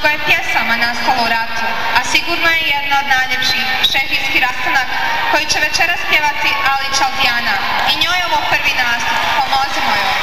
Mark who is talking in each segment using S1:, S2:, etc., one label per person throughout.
S1: Mnogo je pjesama nastalo u ratu, a sigurno je jedna od najljepših šehijski rastanak koji će večeras pjevati Ali Čaldijana. I njoj je ovo prvi nastup. Pomozimo joj.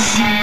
S1: Yes.